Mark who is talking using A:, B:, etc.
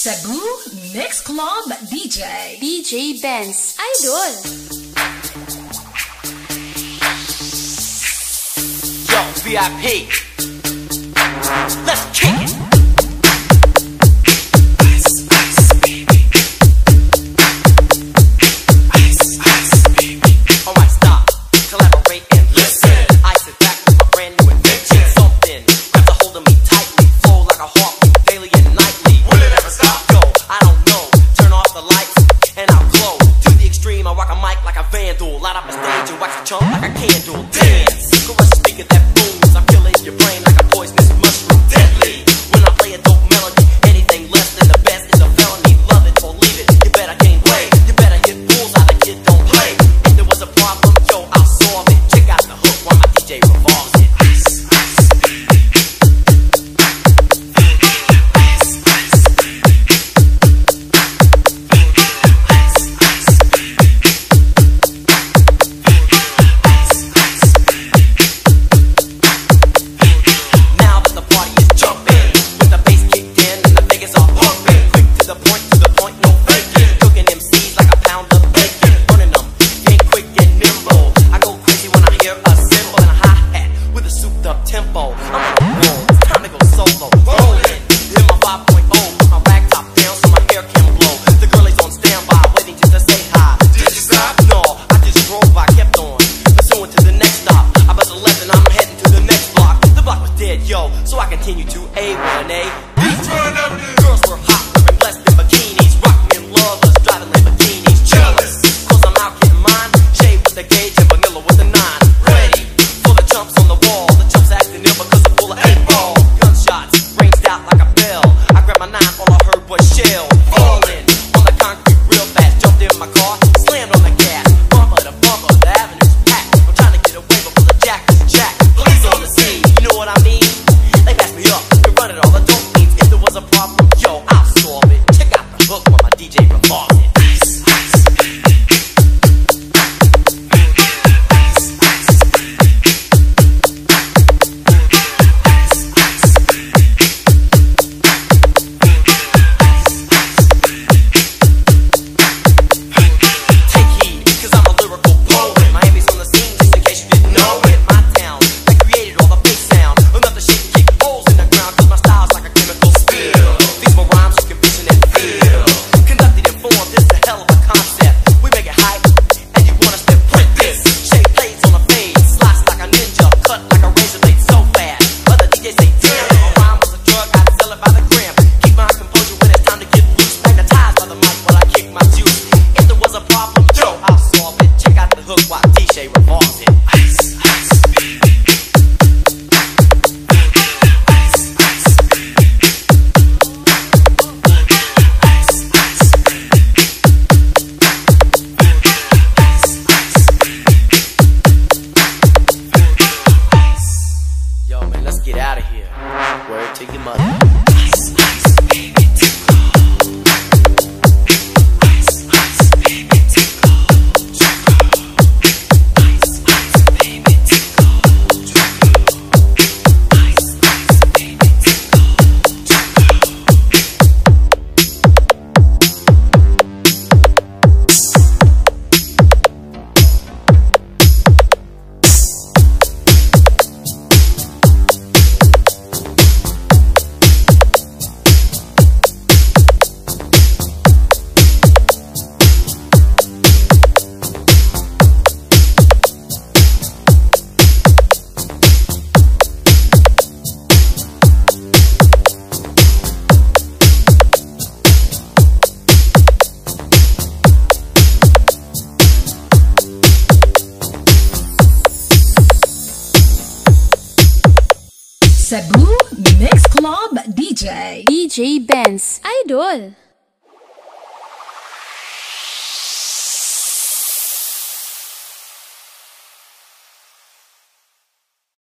A: Cebu Mix Club DJ.
B: DJ Benz. Idol.
C: Yo, VIP. Let's kick it. tempo. I'm on the roll, it's time to go solo. Rolling, in my 5.0, put my back top down so my hair can blow. The girl is on standby, waiting just to say hi. Did you stop? No, I just drove, I kept on. Pursuing to the next stop. I bust a left and I'm heading to the next block. The block was dead, yo, so I continue to A1A.
A: Cebu Mix Club DJ
B: DJ Benz Idol.